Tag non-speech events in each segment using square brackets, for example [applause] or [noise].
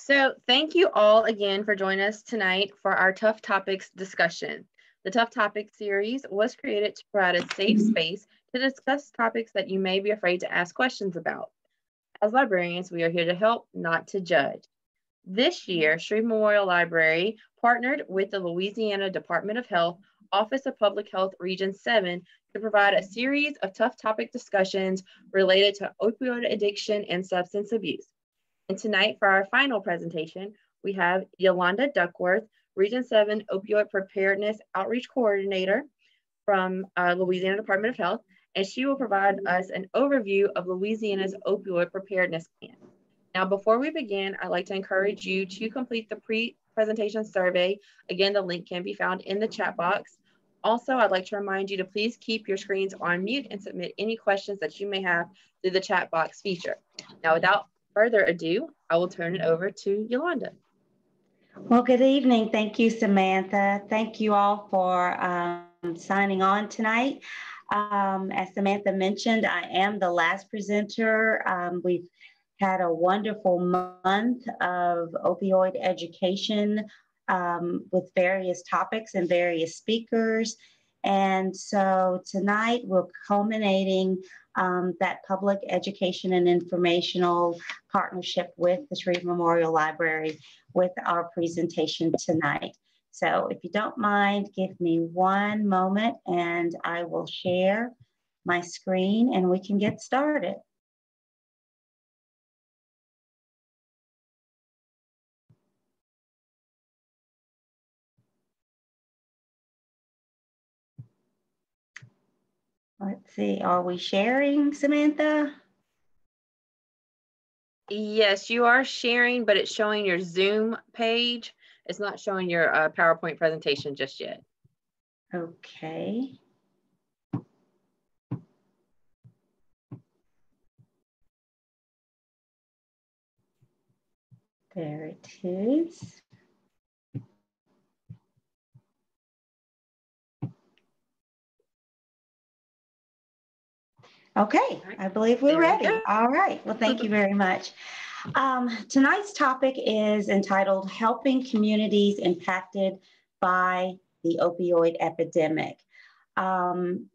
So thank you all again for joining us tonight for our Tough Topics discussion. The Tough Topics series was created to provide a safe space to discuss topics that you may be afraid to ask questions about. As librarians, we are here to help, not to judge. This year, Shreve Memorial Library partnered with the Louisiana Department of Health Office of Public Health Region 7 to provide a series of tough topic discussions related to opioid addiction and substance abuse. And tonight for our final presentation, we have Yolanda Duckworth, Region 7 Opioid Preparedness Outreach Coordinator from uh, Louisiana Department of Health, and she will provide us an overview of Louisiana's opioid preparedness plan. Now, before we begin, I'd like to encourage you to complete the pre-presentation survey. Again, the link can be found in the chat box. Also, I'd like to remind you to please keep your screens on mute and submit any questions that you may have through the chat box feature. Now, without further ado, I will turn it over to Yolanda. Well, good evening. Thank you, Samantha. Thank you all for um, signing on tonight. Um, as Samantha mentioned, I am the last presenter. Um, we've had a wonderful month of opioid education um, with various topics and various speakers. And so tonight we're culminating um, that public education and informational partnership with the Shreve Memorial Library with our presentation tonight. So if you don't mind, give me one moment and I will share my screen and we can get started. Let's see, are we sharing, Samantha? Yes, you are sharing, but it's showing your Zoom page. It's not showing your uh, PowerPoint presentation just yet. Okay. There it is. Okay, I believe we're ready. All right, well, thank you [laughs] very much. Um, tonight's topic is entitled Helping Communities Impacted by the Opioid Epidemic. Um,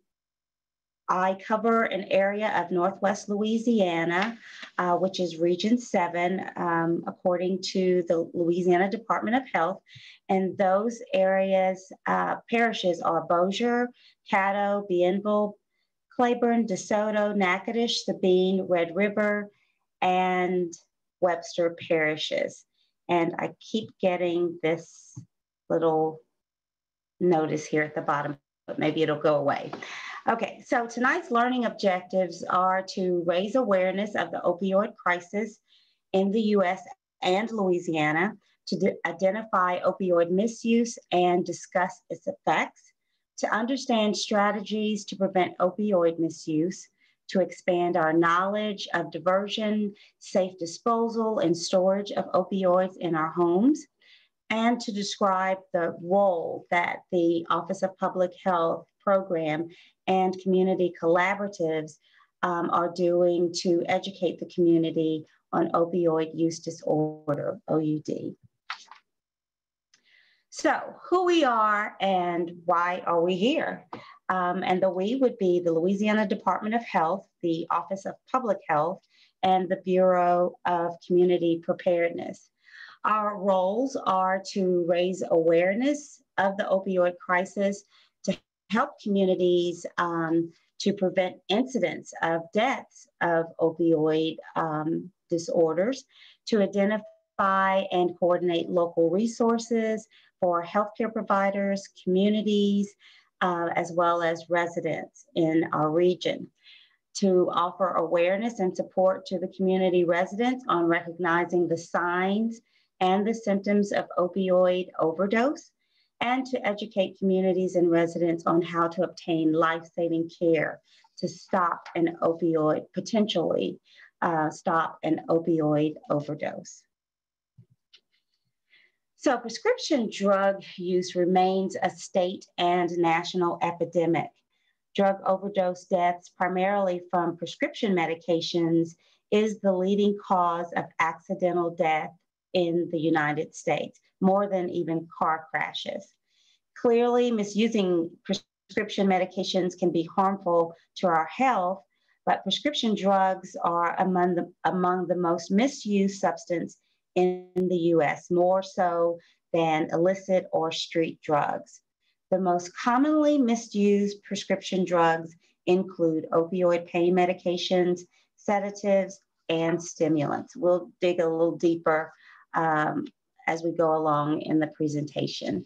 I cover an area of Northwest Louisiana, uh, which is Region 7, um, according to the Louisiana Department of Health. And those areas, uh, parishes are Bossier, Caddo, Bienville, Claiborne, DeSoto, Natchitoches, Sabine, Red River, and Webster parishes. And I keep getting this little notice here at the bottom, but maybe it'll go away. Okay, so tonight's learning objectives are to raise awareness of the opioid crisis in the US and Louisiana, to identify opioid misuse and discuss its effects, to understand strategies to prevent opioid misuse, to expand our knowledge of diversion, safe disposal, and storage of opioids in our homes, and to describe the role that the Office of Public Health program and community collaboratives um, are doing to educate the community on opioid use disorder, OUD. So, who we are and why are we here? Um, and the we would be the Louisiana Department of Health, the Office of Public Health, and the Bureau of Community Preparedness. Our roles are to raise awareness of the opioid crisis, to help communities um, to prevent incidents of deaths of opioid um, disorders, to identify and coordinate local resources, for healthcare providers, communities, uh, as well as residents in our region to offer awareness and support to the community residents on recognizing the signs and the symptoms of opioid overdose, and to educate communities and residents on how to obtain life-saving care to stop an opioid, potentially uh, stop an opioid overdose. So prescription drug use remains a state and national epidemic. Drug overdose deaths, primarily from prescription medications, is the leading cause of accidental death in the United States, more than even car crashes. Clearly, misusing prescription medications can be harmful to our health, but prescription drugs are among the, among the most misused substance in the US, more so than illicit or street drugs. The most commonly misused prescription drugs include opioid pain medications, sedatives, and stimulants. We'll dig a little deeper um, as we go along in the presentation.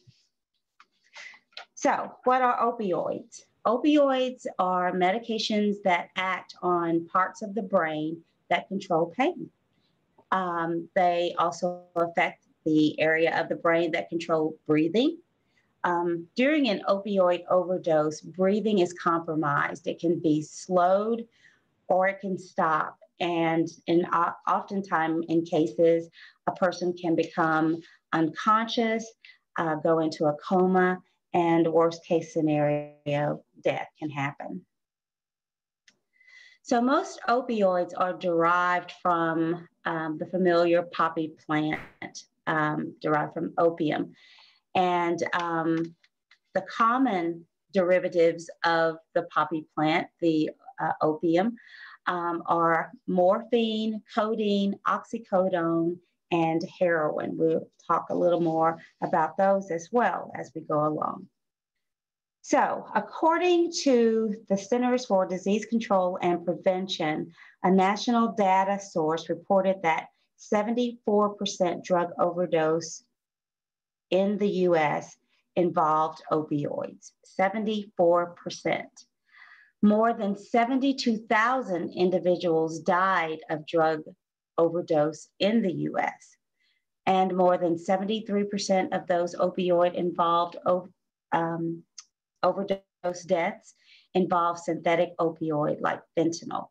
So, what are opioids? Opioids are medications that act on parts of the brain that control pain. Um, they also affect the area of the brain that control breathing. Um, during an opioid overdose, breathing is compromised. It can be slowed or it can stop. And in uh, oftentimes in cases, a person can become unconscious, uh, go into a coma, and worst case scenario, death can happen. So most opioids are derived from um, the familiar poppy plant, um, derived from opium. And um, the common derivatives of the poppy plant, the uh, opium, um, are morphine, codeine, oxycodone, and heroin. We'll talk a little more about those as well as we go along. So, according to the Centers for Disease Control and Prevention, a national data source reported that 74% drug overdose in the US involved opioids. 74%. More than 72,000 individuals died of drug overdose in the US. And more than 73% of those opioid involved um, overdose deaths involve synthetic opioid like fentanyl.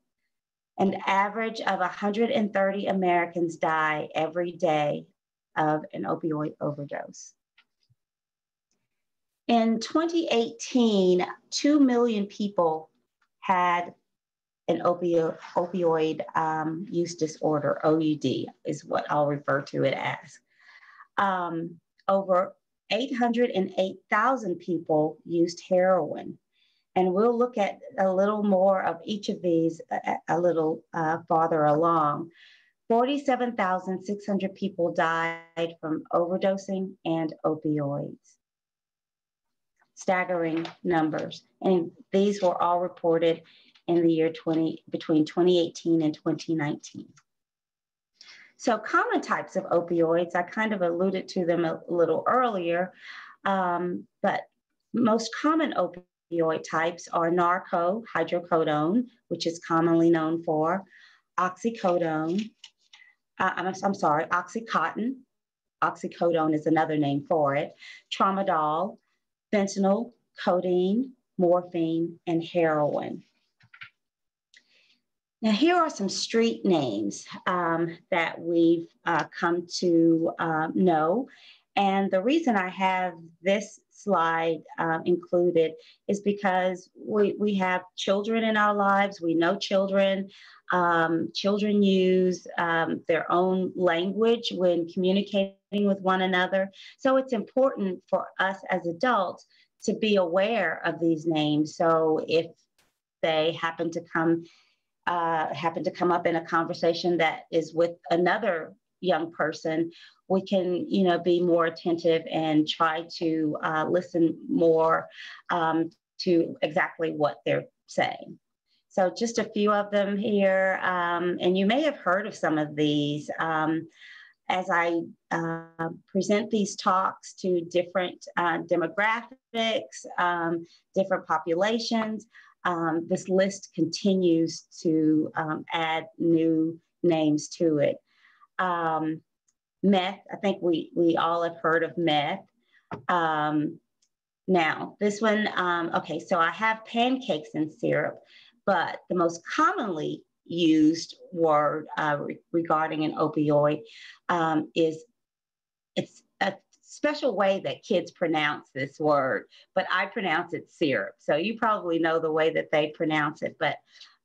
An average of 130 Americans die every day of an opioid overdose. In 2018, 2 million people had an opioid, opioid um, use disorder, OUD is what I'll refer to it as. Um, over 808,000 people used heroin. And we'll look at a little more of each of these a, a little uh, farther along. 47,600 people died from overdosing and opioids staggering numbers. And these were all reported in the year 20, between 2018 and 2019. So common types of opioids, I kind of alluded to them a little earlier, um, but most common opioid types are Norco, hydrocodone, which is commonly known for, oxycodone, uh, I'm, I'm sorry, oxycontin, oxycodone is another name for it, tramadol, fentanyl, codeine, morphine, and heroin. Now, here are some street names um, that we've uh, come to uh, know. And the reason I have this slide uh, included is because we, we have children in our lives. We know children. Um, children use um, their own language when communicating with one another. So it's important for us as adults to be aware of these names. So if they happen to come uh, happen to come up in a conversation that is with another young person, we can, you know, be more attentive and try to uh, listen more um, to exactly what they're saying. So just a few of them here, um, and you may have heard of some of these. Um, as I uh, present these talks to different uh, demographics, um, different populations, um, this list continues to um, add new names to it. Um, meth, I think we, we all have heard of meth. Um, now, this one, um, okay, so I have pancakes and syrup, but the most commonly used word uh, re regarding an opioid um, is it's special way that kids pronounce this word, but I pronounce it syrup. So you probably know the way that they pronounce it, but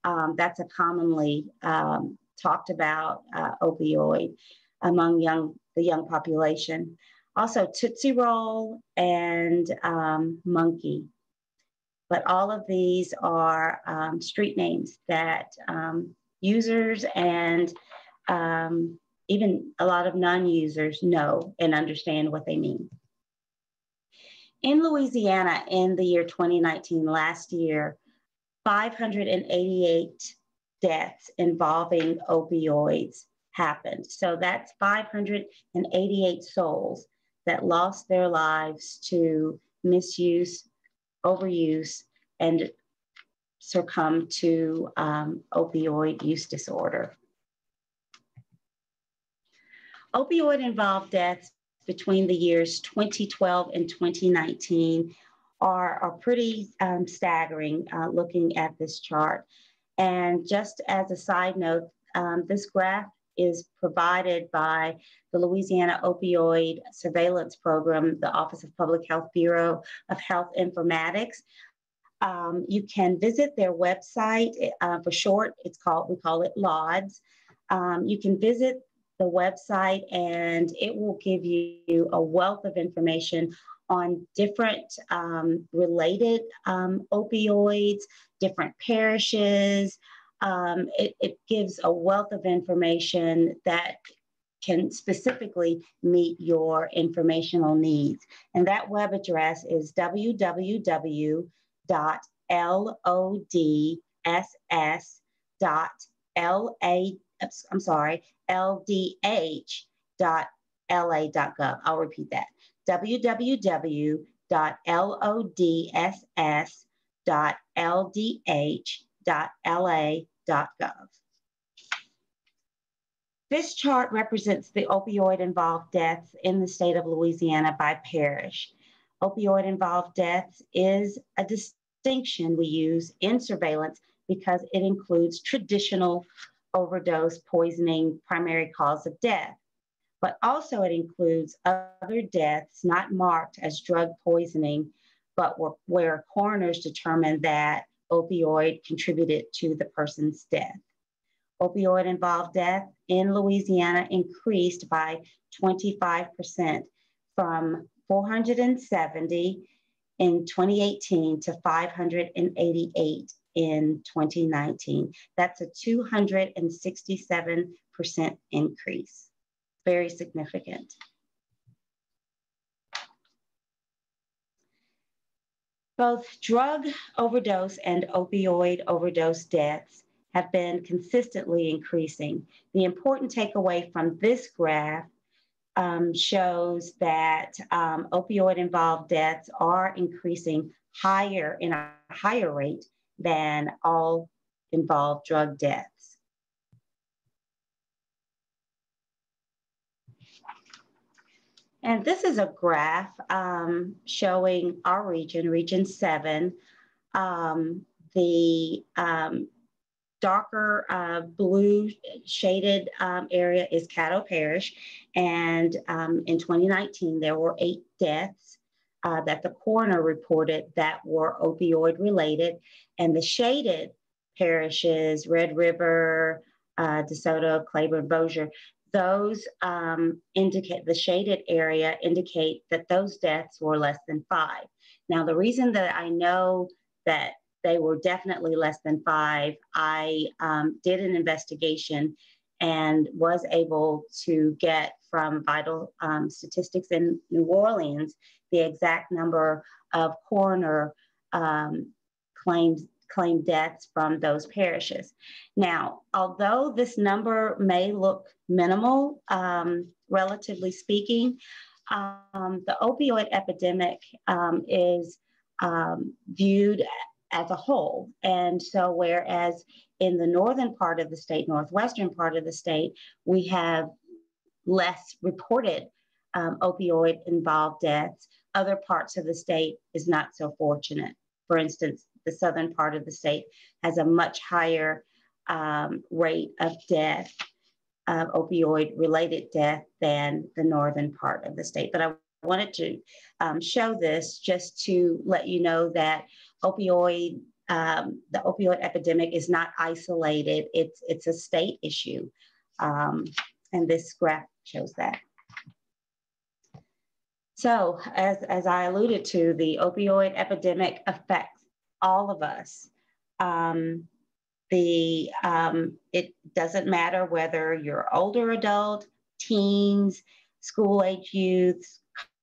um, that's a commonly um, talked about uh, opioid. among young the young population. Also Tootsie Roll and um, Monkey. But all of these are um, street names that um, users and um, even a lot of non-users know and understand what they mean. In Louisiana in the year 2019, last year, 588 deaths involving opioids happened. So that's 588 souls that lost their lives to misuse, overuse, and succumb to um, opioid use disorder. Opioid involved deaths between the years 2012 and 2019 are, are pretty um, staggering uh, looking at this chart. And just as a side note, um, this graph is provided by the Louisiana Opioid Surveillance Program, the Office of Public Health Bureau of Health Informatics. Um, you can visit their website. Uh, for short, it's called, we call it LODS. Um, you can visit the website and it will give you a wealth of information on different um, related um, opioids, different parishes. Um, it, it gives a wealth of information that can specifically meet your informational needs. And that web address is www.lodss.la, I'm sorry, ldh.la.gov. I'll repeat that www.lodss.ldh.la.gov. This chart represents the opioid involved deaths in the state of Louisiana by parish. Opioid involved deaths is a distinction we use in surveillance because it includes traditional overdose, poisoning, primary cause of death. But also, it includes other deaths not marked as drug poisoning, but where coroners determined that opioid contributed to the person's death. Opioid involved death in Louisiana increased by 25% from 470 in 2018 to 588 in 2019. That's a 267% increase. Very significant. Both drug overdose and opioid overdose deaths have been consistently increasing. The important takeaway from this graph um, shows that um, opioid involved deaths are increasing higher in a higher rate than all involved drug deaths. And this is a graph um, showing our region, Region 7. Um, the um, darker uh, blue shaded um, area is Caddo Parish. And um, in 2019, there were eight deaths uh, that the coroner reported that were opioid related. And the shaded parishes, Red River, uh, DeSoto, Claiborne, Bossier, those um, indicate the shaded area indicate that those deaths were less than five. Now, the reason that I know that they were definitely less than five, I um, did an investigation and was able to get from vital um, statistics in New Orleans the exact number of coroner um, claims claimed deaths from those parishes. Now, although this number may look minimal, um, relatively speaking, um, the opioid epidemic um, is um, viewed as a whole. And so, whereas in the northern part of the state, northwestern part of the state, we have less reported um, opioid involved deaths. Other parts of the state is not so fortunate. For instance, the southern part of the state has a much higher um, rate of death, of opioid related death, than the northern part of the state. But I wanted to um, show this just to let you know that opioid, um, the opioid epidemic is not isolated. It's it's a state issue. Um, and this graph shows that. So as, as I alluded to, the opioid epidemic affects all of us. Um, the, um, it doesn't matter whether you're older adult, teens, school age youths,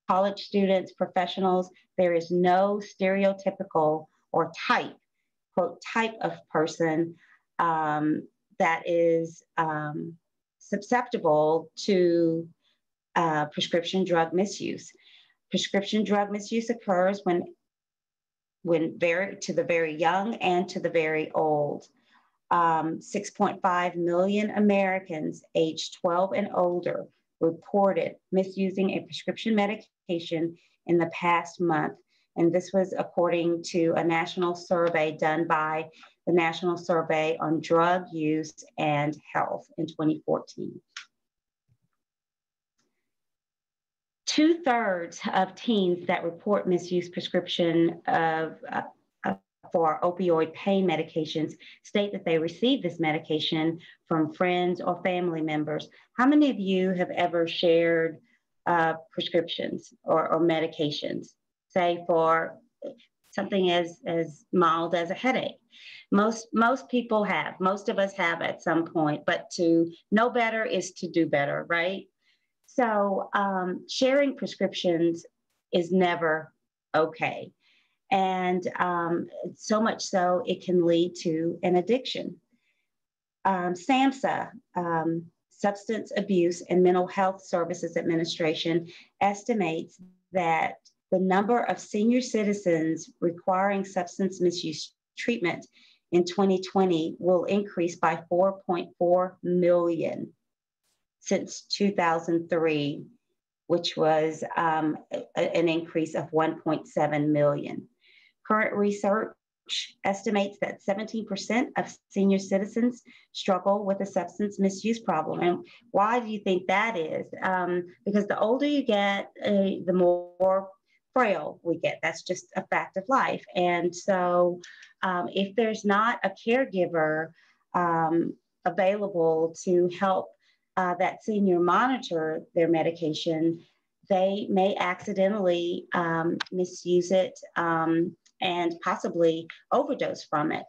college students, professionals, there is no stereotypical or type, quote, type of person um, that is um, susceptible to uh, prescription drug misuse. Prescription drug misuse occurs when, when very to the very young and to the very old. Um, 6.5 million Americans aged 12 and older reported misusing a prescription medication in the past month. And this was according to a national survey done by the National Survey on Drug Use and Health in 2014. Two thirds of teens that report misuse prescription of uh, for opioid pain medications state that they receive this medication from friends or family members. How many of you have ever shared uh, prescriptions or, or medications, say for something as, as mild as a headache? Most, most people have, most of us have at some point, but to know better is to do better, right? So um, sharing prescriptions is never okay. And um, so much so, it can lead to an addiction. Um, SAMHSA, um, Substance Abuse and Mental Health Services Administration, estimates that the number of senior citizens requiring substance misuse treatment in 2020 will increase by 4.4 million since 2003, which was um, a, an increase of 1.7 million. Current research estimates that 17% of senior citizens struggle with a substance misuse problem. And why do you think that is? Um, because the older you get, uh, the more frail we get. That's just a fact of life. And so, um, if there's not a caregiver um, available to help uh, that senior monitor their medication, they may accidentally um, misuse it um, and possibly overdose from it.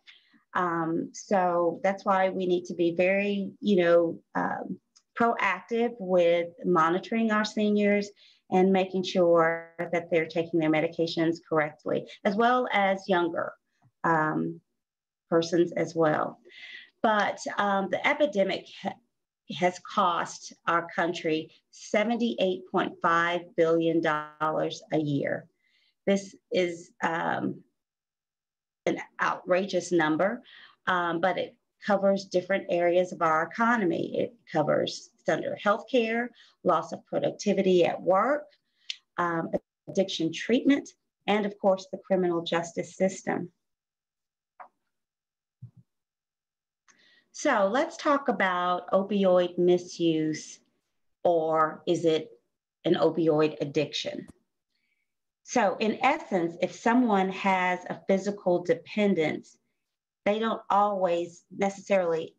Um, so that's why we need to be very, you know, um, proactive with monitoring our seniors and making sure that they're taking their medications correctly, as well as younger um, persons as well. But um, the epidemic ha has cost our country $78.5 billion a year. This is um, an outrageous number, um, but it covers different areas of our economy. It covers under healthcare, loss of productivity at work, um, addiction treatment, and of course, the criminal justice system. So let's talk about opioid misuse, or is it an opioid addiction? So, in essence, if someone has a physical dependence, they don't always necessarily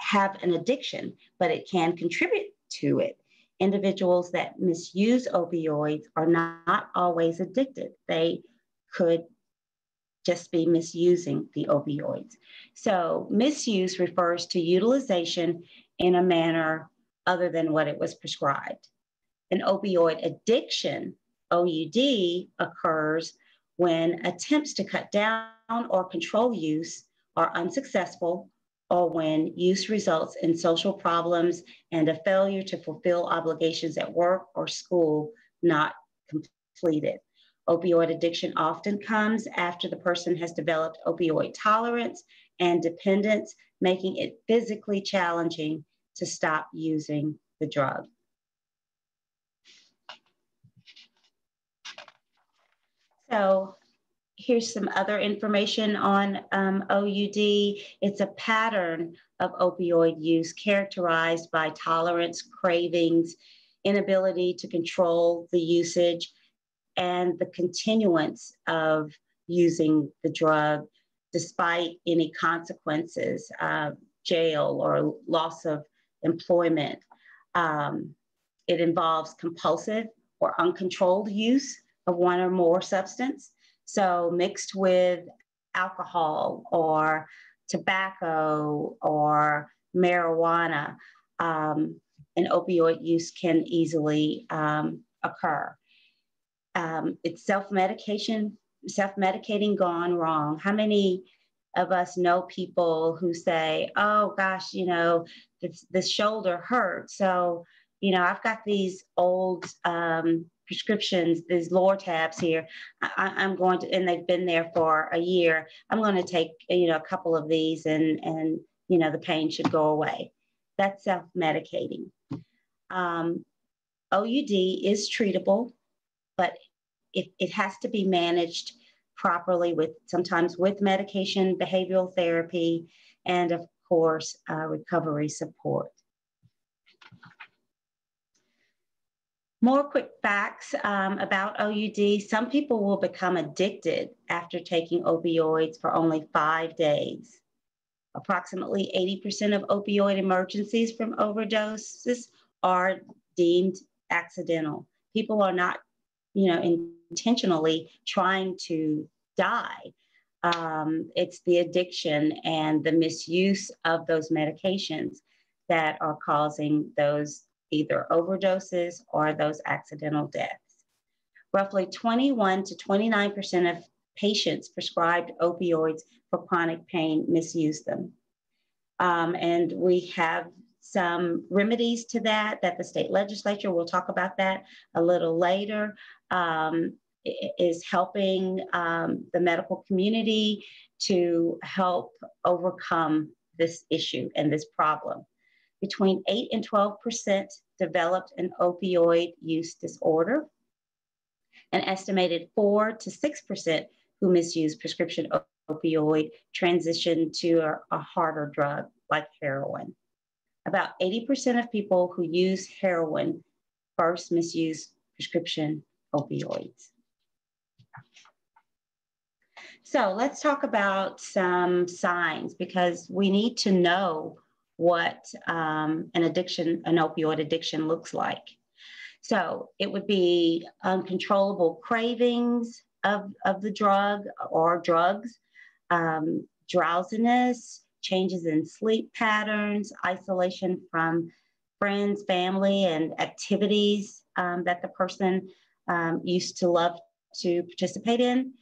have an addiction, but it can contribute to it. Individuals that misuse opioids are not always addicted. They could just be misusing the opioids. So, misuse refers to utilization in a manner other than what it was prescribed. An opioid addiction OUD occurs when attempts to cut down or control use are unsuccessful or when use results in social problems and a failure to fulfill obligations at work or school not completed. Opioid addiction often comes after the person has developed opioid tolerance and dependence, making it physically challenging to stop using the drug. So here's some other information on um, OUD. It's a pattern of opioid use characterized by tolerance, cravings, inability to control the usage, and the continuance of using the drug despite any consequences, uh, jail or loss of employment. Um, it involves compulsive or uncontrolled use of one or more substance. So mixed with alcohol or tobacco or marijuana, um, an opioid use can easily um, occur. Um, it's self-medication, self-medicating gone wrong. How many of us know people who say, "Oh gosh, you know, this, this shoulder hurts, so you know, I've got these old um, prescriptions, these lower tabs here. I, am going to, and they've been there for a year. I'm going to take, you know, a couple of these, and and you know, the pain should go away. That's self-medicating. Um, OUD is treatable, but it, it has to be managed properly with sometimes with medication, behavioral therapy, and of course, uh, recovery support. More quick facts um, about OUD. Some people will become addicted after taking opioids for only five days. Approximately 80% of opioid emergencies from overdoses are deemed accidental. People are not, you know, intentionally trying to die. Um, it's the addiction and the misuse of those medications that are causing those either overdoses or those accidental deaths. Roughly 21 to 29% of patients prescribed opioids for chronic pain misuse them. Um, and we have some remedies to that that the state legislature we'll talk about that a little later um, is helping um, the medical community to help overcome this issue and this problem between 8 and 12 percent developed an opioid use disorder an estimated 4 to 6 percent who misuse prescription opioid transition to a, a harder drug like heroin about 80% of people who use heroin first misuse prescription opioids. So let's talk about some signs because we need to know what um, an addiction, an opioid addiction looks like. So it would be uncontrollable cravings of, of the drug or drugs, um, drowsiness, changes in sleep patterns, isolation from friends, family, and activities um, that the person um, used to love to participate in,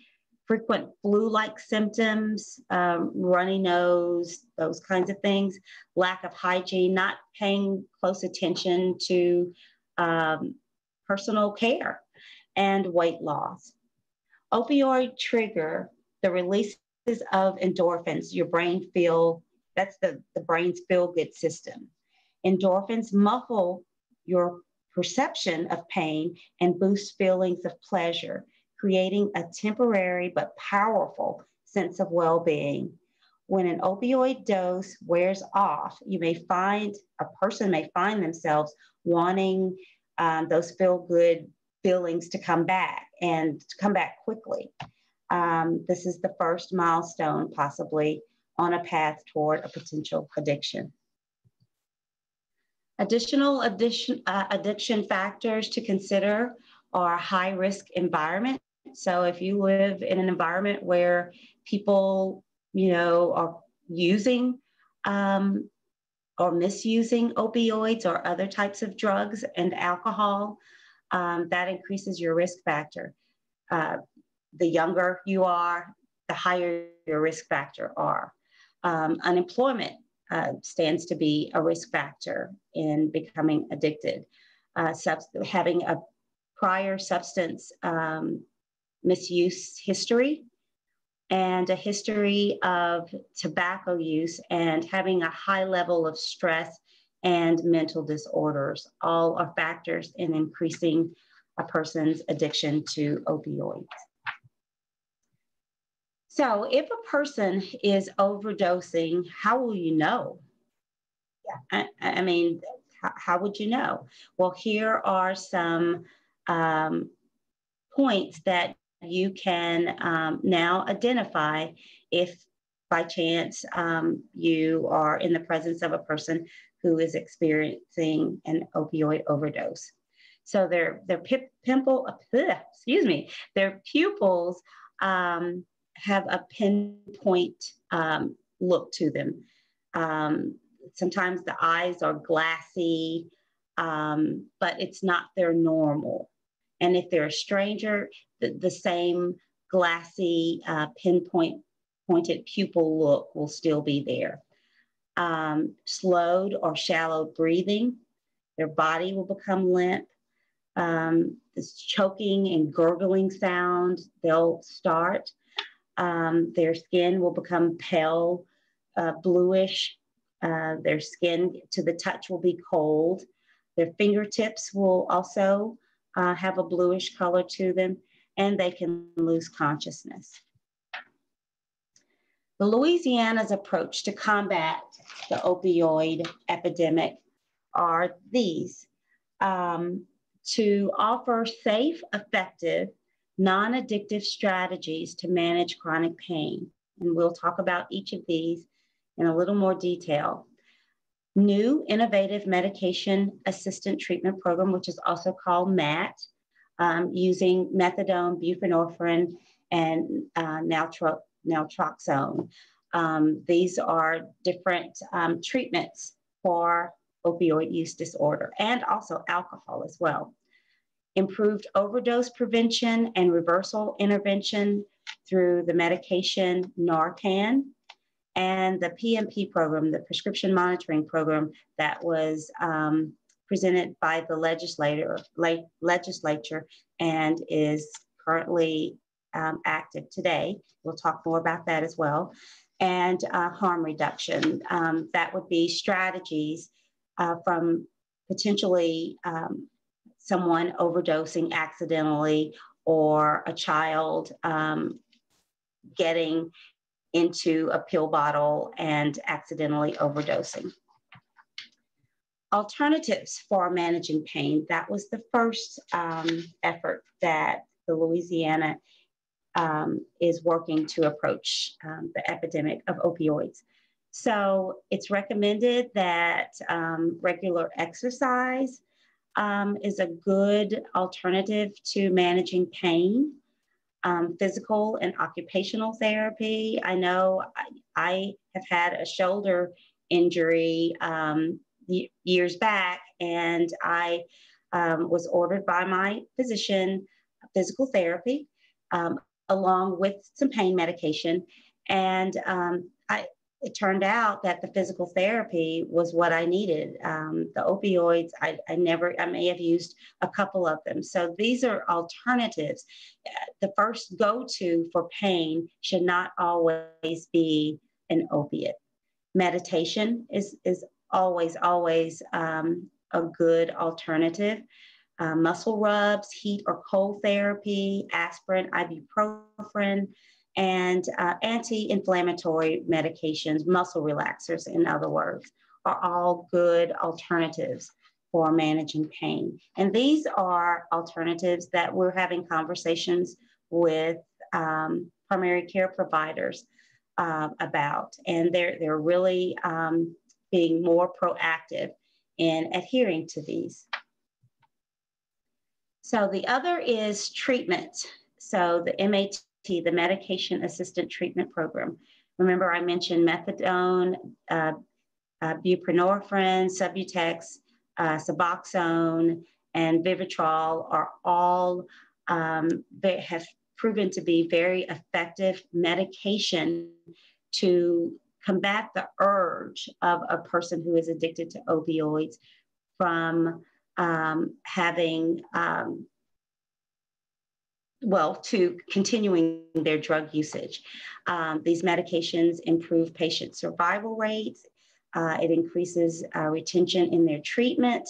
frequent flu like symptoms, um, runny nose, those kinds of things, lack of hygiene, not paying close attention to um, personal care, and weight loss. Opioid trigger the releases of endorphins, your brain feel, that's the, the brain's feel good system. Endorphins muffle your perception of pain and boost feelings of pleasure, creating a temporary but powerful sense of well being. When an opioid dose wears off, you may find a person may find themselves wanting um, those feel good feelings to come back and to come back quickly. Um, this is the first milestone, possibly, on a path toward a potential addiction. Additional addition, uh, addiction factors to consider are high risk environment. So if you live in an environment where people, you know, are using um, or misusing opioids or other types of drugs and alcohol, um, that increases your risk factor. Uh, the younger you are, the higher your risk factor are. Um, unemployment uh, stands to be a risk factor in becoming addicted. Uh, having a prior substance um, misuse history and a history of tobacco use and having a high level of stress and mental disorders all are factors in increasing a person's addiction to opioids. So if a person is overdosing, how will you know? Yeah. I, I mean, how, how, would you know? Well, here are some um, points that you can um, now identify if by chance um, you are in the presence of a person who is experiencing an opioid overdose. So their their pimple, excuse me, their pupils um, have a pinpoint um, look to them. Um, sometimes the eyes are glassy, um, but it's not their normal. And if they're a stranger, the, the same glassy, uh, pinpoint pointed pupil look will still be there. Um, slowed or shallow breathing, their body will become limp. Um, this choking and gurgling sound, they'll start. Um, their skin will become pale, uh, bluish. Uh, their skin to the touch will be cold. Their fingertips will also uh, have a bluish color to them, and they can lose consciousness. The Louisiana's approach to combat the opioid epidemic are these um, to offer safe, effective, non addictive strategies to manage chronic pain. And we'll talk about each of these in a little more detail. New innovative medication assistant treatment program, which is also called MAT, um, using methadone, buprenorphine, and uh, naltrexone. Um, these are different um, treatments for opioid use disorder and also alcohol as well. Improved overdose prevention and reversal intervention through the medication Narcan and the PMP program, the prescription monitoring program that was um, presented by the legislator, le- legislature and is currently um, active today. We'll talk more about that as well. And uh, harm reduction. Um, that would be strategies uh, from potentially um, someone overdosing accidentally or a child um, getting into a pill bottle and accidentally overdosing. Alternatives for managing pain. That was the first um, effort that the Louisiana um, is working to approach um, the epidemic of opioids. So it's recommended that um, regular exercise um, is a good alternative to managing pain. Um, physical and occupational therapy. I know I, I have had a shoulder injury um, years back, and I um, was ordered by my physician physical therapy um, along with some pain medication. And um, I, it turned out that the physical therapy was what I needed. Um, the opioids, I, I, never, I may have used a couple of them. So these are alternatives. The first go to for pain should not always be an opiate. Meditation is, is always, always um, a good alternative. Uh, muscle rubs, heat or cold therapy, aspirin, ibuprofen, and uh, anti-inflammatory medications, muscle relaxers, in other words, are all good alternatives for managing pain. And these are alternatives that we're having conversations with um, primary care providers uh, about. And they're, they're really um, being more proactive in adhering to these. So the other is treatment. So the MAT the Medication Assistant Treatment Program. Remember, I mentioned methadone, uh, uh, buprenorphine, Subutex, uh, Suboxone, and Vivitrol are all um, have proven to be very effective medication to combat the urge of a person who is addicted to opioids from um, having um, well, to continuing their drug usage. Um, these medications improve patient survival rates. Uh, it increases uh, retention in their treatment.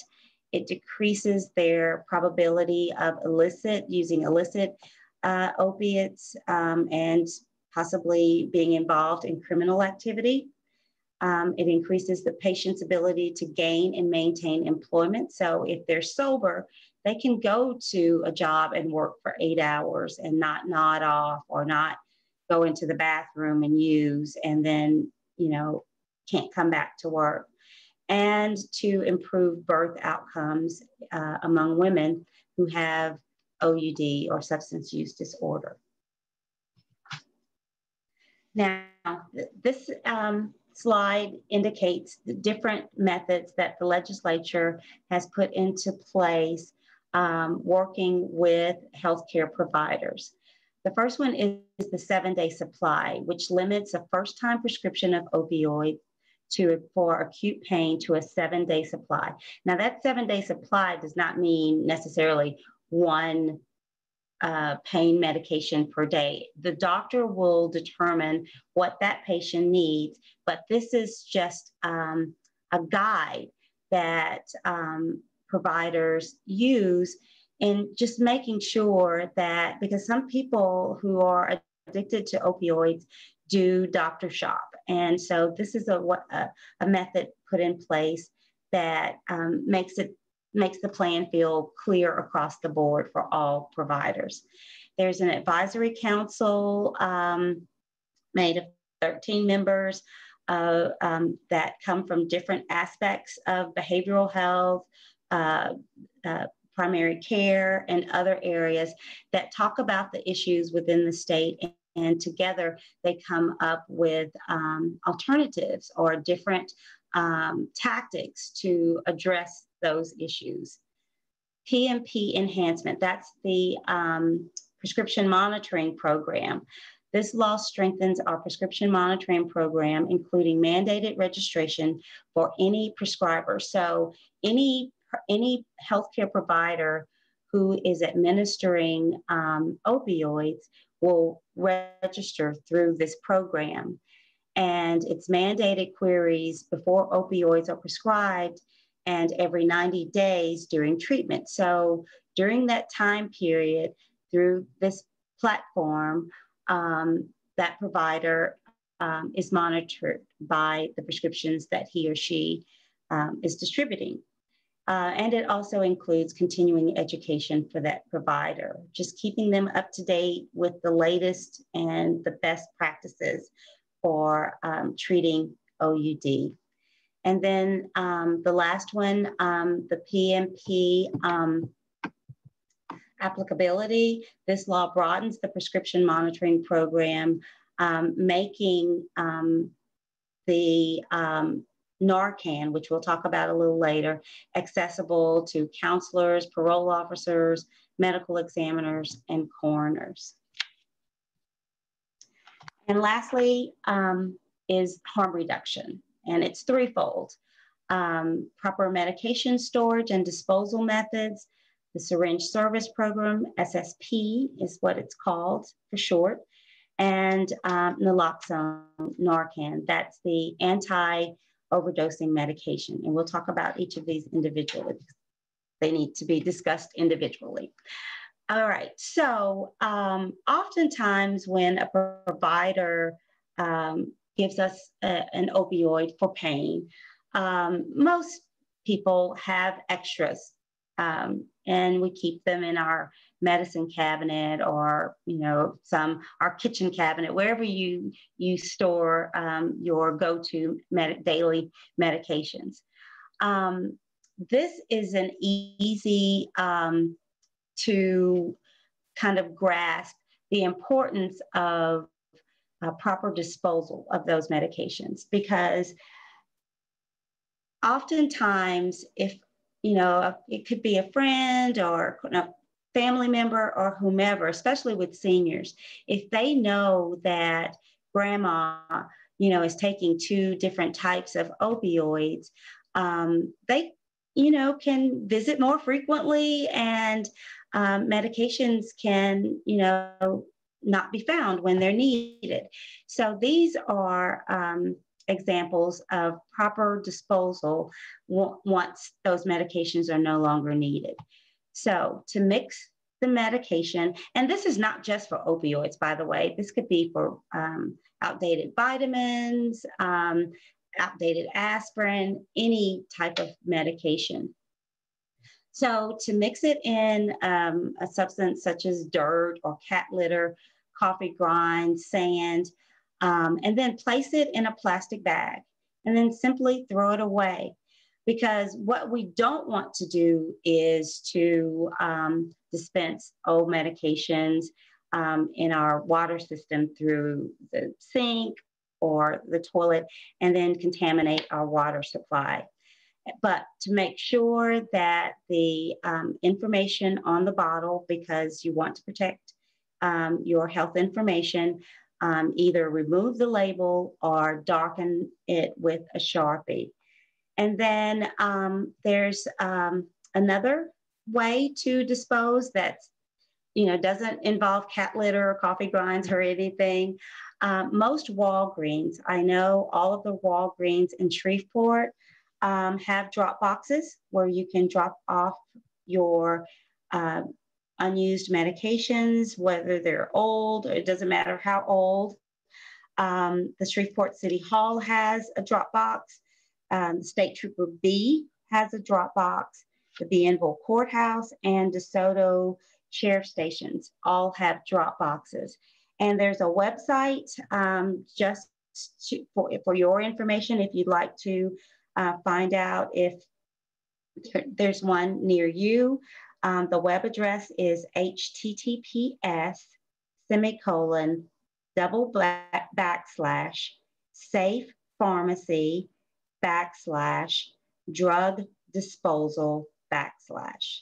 It decreases their probability of illicit, using illicit uh, opiates um, and possibly being involved in criminal activity. Um, it increases the patient's ability to gain and maintain employment. So if they're sober, they can go to a job and work for eight hours and not nod off or not go into the bathroom and use and then, you know, can't come back to work. and to improve birth outcomes uh, among women who have OUD or substance use disorder. Now, this um, slide indicates the different methods that the legislature has put into place um, working with healthcare providers. The first one is the seven day supply, which limits a first time prescription of opioid to, for acute pain to a seven day supply. Now, that seven day supply does not mean necessarily one uh, pain medication per day. The doctor will determine what that patient needs, but this is just um, a guide that um, providers use in just making sure that because some people who are addicted to opioids do doctor shop. And so this is a, a, a method put in place that um, makes it makes the plan feel clear across the board for all providers. There's an advisory council um, made of 13 members uh, um, that come from different aspects of behavioral health, uh, uh, primary care, and other areas that talk about the issues within the state. And, and together they come up with um, alternatives or different um, tactics to address those issues. PMP enhancement, that's the um, prescription monitoring program. This law strengthens our prescription monitoring program, including mandated registration for any prescriber. So any, any healthcare provider who is administering um, opioids will register through this program. And it's mandated queries before opioids are prescribed and every 90 days during treatment. So during that time period, through this platform, um, that provider um, is monitored by the prescriptions that he or she um, is distributing. Uh, and it also includes continuing education for that provider, just keeping them up to date with the latest and the best practices for um, treating OUD. And then um, the last one, um, the PMP um, applicability. This law broadens the prescription monitoring program, um, making um, the Narcan, which we'll talk about a little later, accessible to counselors, parole officers, medical examiners, and coroners. And lastly is harm reduction and it's threefold. Um, proper medication storage and disposal methods, the syringe service program, SSP is what it's called for short, and um, naloxone, Narcan, that's the anti-overdosing medication. And we'll talk about each of these individually. They need to be discussed individually. All right, so um, oftentimes when a provider um, gives us a, an opioid for pain. Um, most people have extras um, and we keep them in our medicine cabinet or you know some our kitchen cabinet wherever you you store um, your go-to med- daily medications. Um, this is an easy um, to kind of grasp the importance of proper disposal of those medications because oftentimes if you know it could be a friend or family member or whomever especially with seniors if they know that grandma you know is taking two different types of opioids um, they you know can visit more frequently and um, medications can you know not be found when they're needed. So these are um, examples of proper disposal once those medications are no longer needed. So to mix the medication, and this is not just for opioids, by the way, this could be for um, outdated vitamins, um, outdated aspirin, any type of medication. So to mix it in um, a substance such as dirt or cat litter, coffee grind, sand, um, and then place it in a plastic bag and then simply throw it away. Because what we don't want to do is to um, dispense old medications um, in our water system through the sink or the toilet and then contaminate our water supply. But to make sure that the um, information on the bottle, because you want to protect um, your health information, um, either remove the label or darken it with a Sharpie. And then um, there's um, another way to dispose that's you know doesn't involve cat litter or coffee grinds or anything. Um, most Walgreens, I know all of the Walgreens in Shreveport um, have drop boxes where you can drop off your uh, unused medications, whether they're old, or it doesn't matter how old. Um, the Shreveport City Hall has a drop box. Um, State Trooper B has a drop box. The Bienville Courthouse and DeSoto Sheriff Stations all have drop boxes. And there's a website um, just to, for, for your information if you'd like to uh, find out if there's one near you. Um, the web address is https semicolon double black backslash safe pharmacy backslash drug disposal backslash.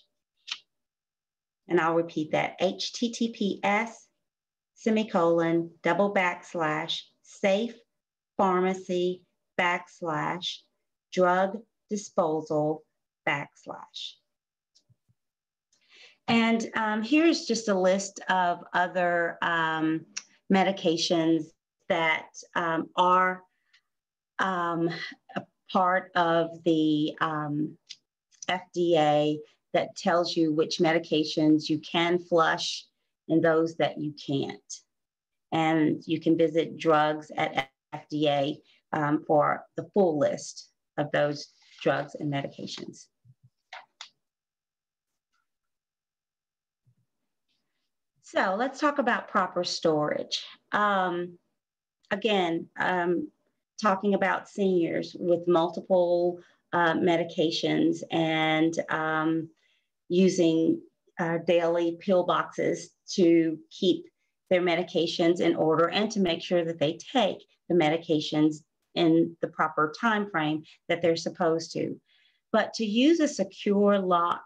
And I'll repeat that https semicolon double backslash safe pharmacy backslash drug disposal backslash. And um, here's just a list of other um, medications that um, are um, part of the um, FDA that tells you which medications you can flush and those that you can't. And you can visit drugs at FDA um, for the full list of those drugs and medications. So let's talk about proper storage. Um, again, um, talking about seniors with multiple uh, medications and um, using uh, daily pill boxes to keep their medications in order and to make sure that they take the medications in the proper time frame that they're supposed to. But to use a secure lock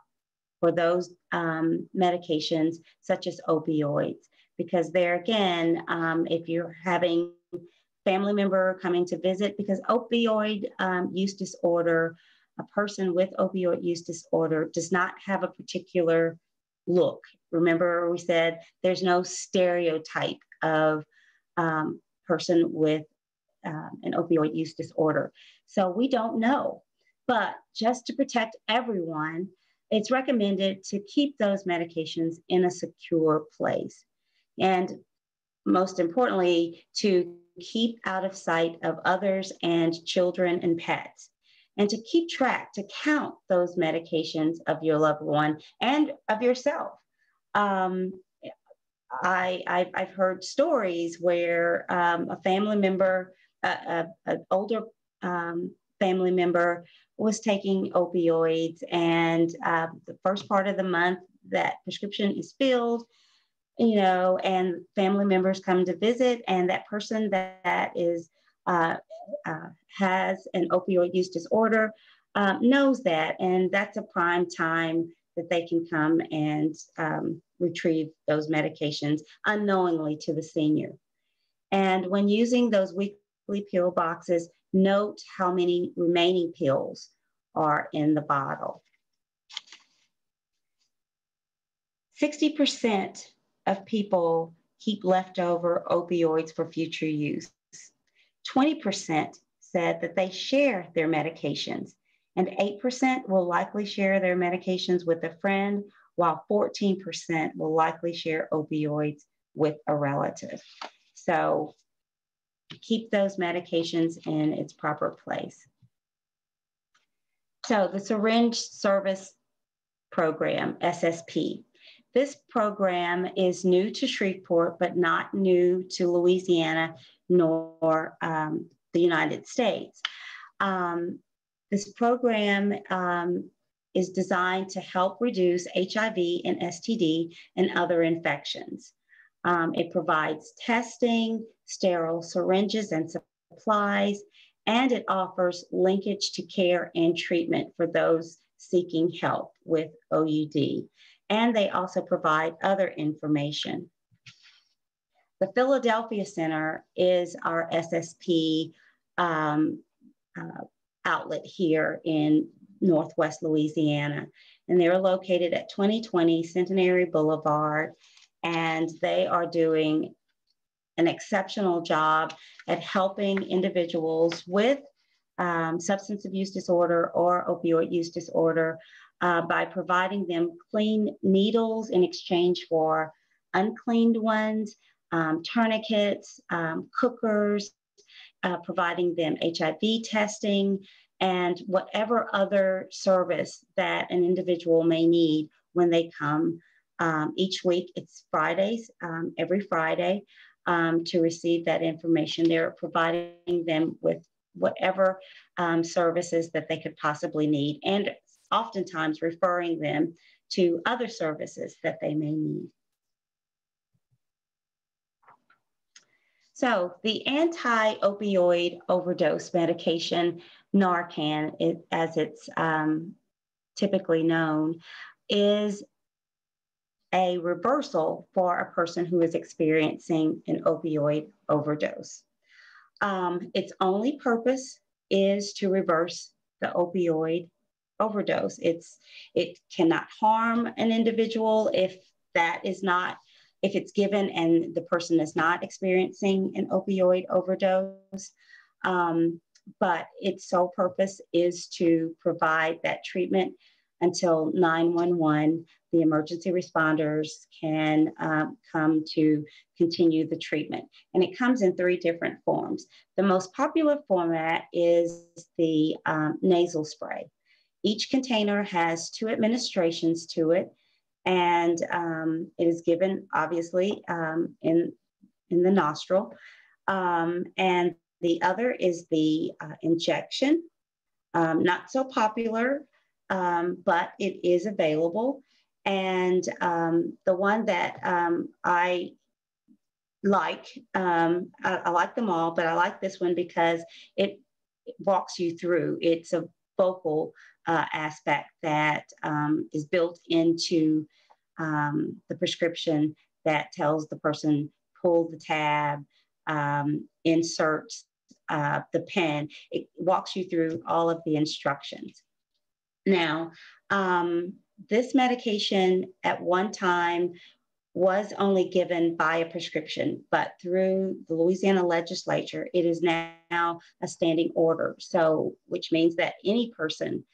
for those um, medications, such as opioids, because there again, um, if you're having family member coming to visit, because opioid um, use disorder, a person with opioid use disorder does not have a particular look. Remember, we said there's no stereotype of um, person with um, an opioid use disorder. So we don't know. But just to protect everyone, it's recommended to keep those medications in a secure place. And most importantly, to keep out of sight of others and children and pets. And to keep track, to count those medications of your loved one and of yourself. Um, I, I've, I've, heard stories where um, a family member an older um, family member was taking opioids, and uh, the first part of the month that prescription is filled, you know, and family members come to visit, and that person that, that is uh, uh, has an opioid use disorder um, knows that, and that's a prime time that they can come and um, retrieve those medications unknowingly to the senior. And when using those weekly pill boxes, note how many remaining pills are in the bottle. 60% of people keep leftover opioids for future use. 20% said that they share their medications, and 8% will likely share their medications with a friend, while 14% will likely share opioids with a relative. So keep those medications in its proper place. So the Syringe Service Program, SSP. This program is new to Shreveport, but not new to Louisiana nor um, the United States. Um, this program um, is designed to help reduce HIV and STD and other infections. Um, it provides testing, sterile syringes and supplies, and it offers linkage to care and treatment for those seeking help with OUD. And they also provide other information. The Philadelphia Center is our SSP um, uh, outlet here in Northwest Louisiana. And they're located at 2020 Centenary Boulevard. And they are doing an exceptional job at helping individuals with um, substance abuse disorder or opioid use disorder uh, by providing them clean needles in exchange for uncleaned ones, um, tourniquets, um, cookers, uh, providing them HIV testing, and whatever other service that an individual may need when they come. Um, each week, it's Fridays, um, every Friday, um, to receive that information. They're providing them with whatever um, services that they could possibly need, and oftentimes referring them to other services that they may need. So the anti-opioid overdose medication, Narcan, it, as it's um, typically known, is a reversal for a person who is experiencing an opioid overdose. Um, its only purpose is to reverse the opioid overdose. It's it cannot harm an individual if that is not if it's given and the person is not experiencing an opioid overdose. Um, but its sole purpose is to provide that treatment until 911, the emergency responders can um, come to continue the treatment. And it comes in three different forms. The most popular format is the um, nasal spray. Each container has two administrations to it and um, it is given obviously um, in in the nostril. Um, and the other is the uh, injection, um, not so popular, um, but it is available. And um, the one that I like, I, I like them all, but I like this one because it walks you through. It's a vocal uh, aspect that um, is built into um, the prescription that tells the person pull the tab, um, insert uh, the pen. It walks you through all of the instructions. Now, um, this medication at one time was only given by a prescription, but through the Louisiana legislature, it is now a standing order. So, which means that any person,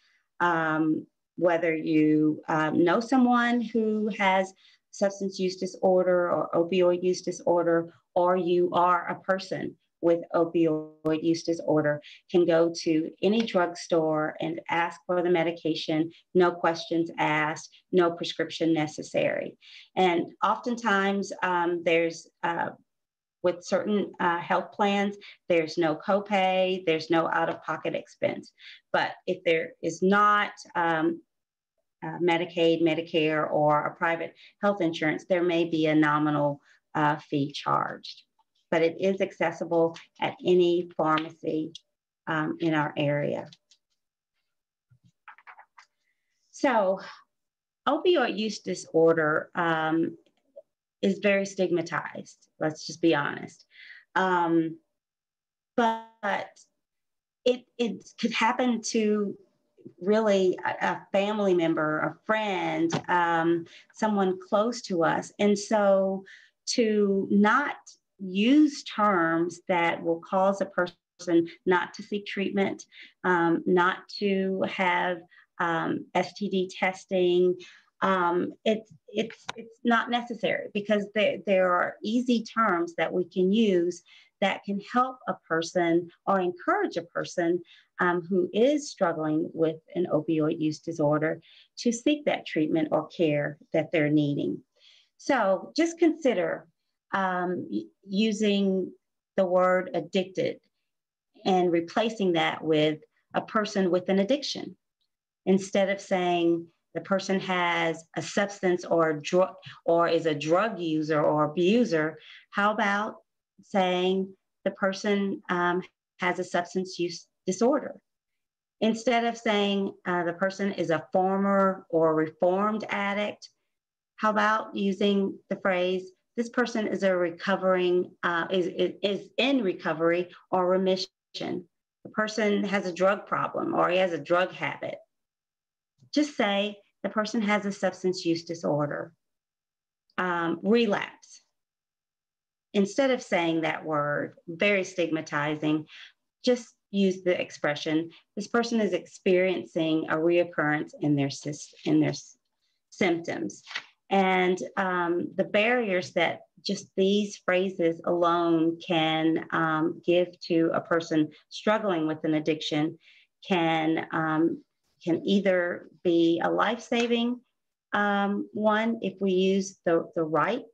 um, whether you um, know someone who has substance use disorder or opioid use disorder, or you are a person with opioid use disorder can go to any drugstore and ask for the medication, no questions asked, no prescription necessary. And oftentimes um, there's uh, with certain uh, health plans, there's no copay, there's no out of pocket expense. But if there is not um, uh, Medicaid, Medicare, or a private health insurance, there may be a nominal uh, fee charged but it is accessible at any pharmacy um, in our area. So opioid use disorder um, is very stigmatized, let's just be honest. Um, but it, it could happen to really a, a family member, a friend, um, someone close to us. And so to not use terms that will cause a person not to seek treatment, um, not to have um, STD testing. Um, it's it's it's not necessary because there there are easy terms that we can use that can help a person or encourage a person um, who is struggling with an opioid use disorder to seek that treatment or care that they're needing. So just consider um, using the word addicted and replacing that with a person with an addiction. Instead of saying the person has a substance or drug or is a drug user or abuser, how about saying the person um, has a substance use disorder? Instead of saying uh, the person is a former or reformed addict, how about using the phrase, this person is a recovering, uh, is, is in recovery or remission. The person has a drug problem or he has a drug habit. Just say the person has a substance use disorder, um, relapse. Instead of saying that word, very stigmatizing, just use the expression this person is experiencing a reoccurrence in their in their symptoms and um, the barriers that just these phrases alone can um, give to a person struggling with an addiction can um, can either be a life-saving um, one if we use the, the right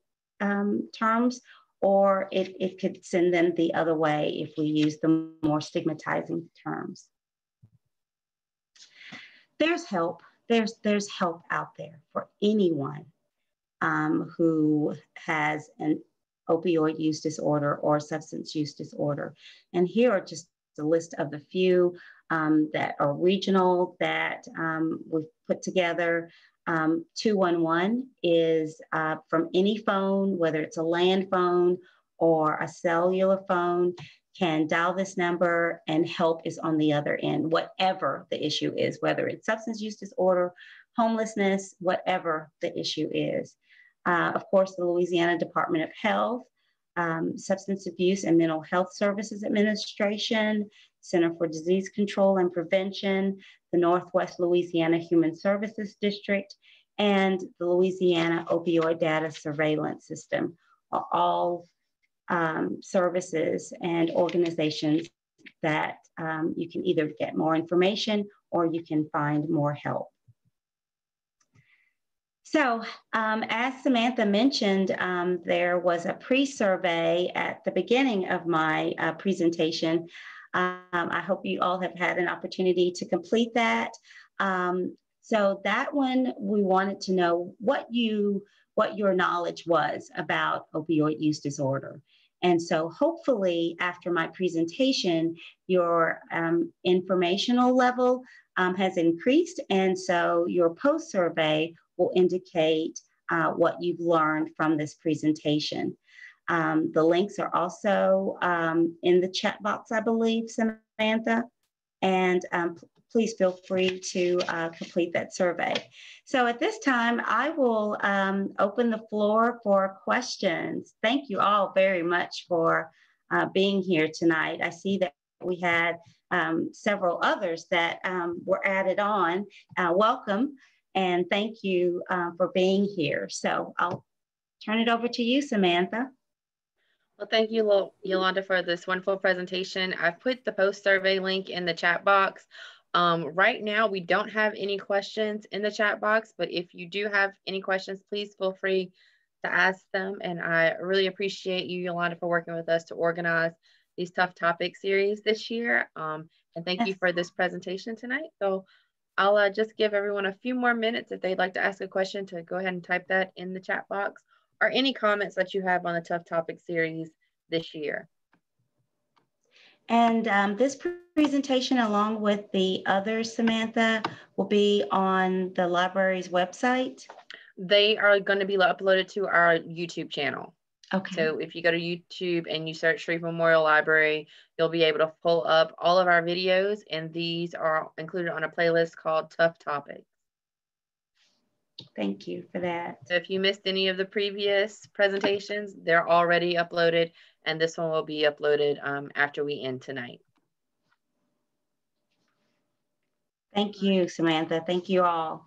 um, terms or it, it could send them the other way if we use the more stigmatizing terms. There's help. There's, there's help out there for anyone um, who has an opioid use disorder or substance use disorder. And here are just a list of the few um, that are regional that um, we've put together. Um, 211 is uh, from any phone, whether it's a land phone or a cellular phone, can dial this number and help is on the other end, whatever the issue is, whether it's substance use disorder, homelessness, whatever the issue is. Uh, of course, the Louisiana Department of Health, um, Substance Abuse and Mental Health Services Administration, Center for Disease Control and Prevention, the Northwest Louisiana Human Services District, and the Louisiana Opioid Data Surveillance System are all um, services and organizations that um, you can either get more information or you can find more help. So, um, as Samantha mentioned, um, there was a pre survey at the beginning of my uh, presentation. Um, I hope you all have had an opportunity to complete that. Um, so, that one we wanted to know what you what your knowledge was about opioid use disorder. And so, hopefully, after my presentation, your um, informational level um, has increased. And so, your post survey will indicate uh, what you've learned from this presentation. Um, the links are also um, in the chat box, I believe, Samantha. And um, please feel free to uh, complete that survey. So at this time, I will um, open the floor for questions. Thank you all very much for uh, being here tonight. I see that we had um, several others that um, were added on. Uh, welcome. And thank you uh, for being here. So I'll turn it over to you, Samantha. Well, thank you, Yolanda, for this wonderful presentation. I've put the post survey link in the chat box. Um, right now, we don't have any questions in the chat box, but if you do have any questions, please feel free to ask them. And I really appreciate you, Yolanda, for working with us to organize these tough topic series this year. Um, and thank yes. you for this presentation tonight. So I'll uh, just give everyone a few more minutes if they'd like to ask a question to go ahead and type that in the chat box or any comments that you have on the Tough Topic series this year. And um, this presentation, along with the others, Samantha, will be on the library's website? They are going to be uploaded to our YouTube channel. Okay. So if you go to YouTube and you search Shreve Memorial Library, you'll be able to pull up all of our videos, and these are included on a playlist called Tough Topics. Thank you for that. So if you missed any of the previous presentations, they're already uploaded, and this one will be uploaded um, after we end tonight. Thank you, Samantha. Thank you all.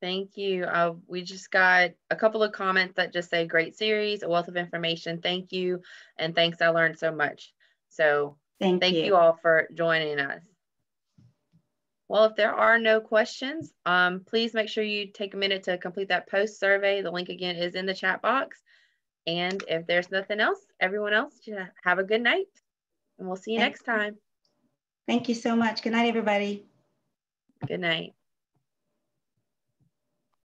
Thank you. Uh, we just got a couple of comments that just say great series, a wealth of information. Thank you. And thanks. I learned so much. So thank, thank you. you. all for joining us. Well, if there are no questions, um, please make sure you take a minute to complete that post survey. The link again is in the chat box. And if there's nothing else, everyone else, have a good night. And we'll see you next time. Thank you so much. Good night, everybody. Good night.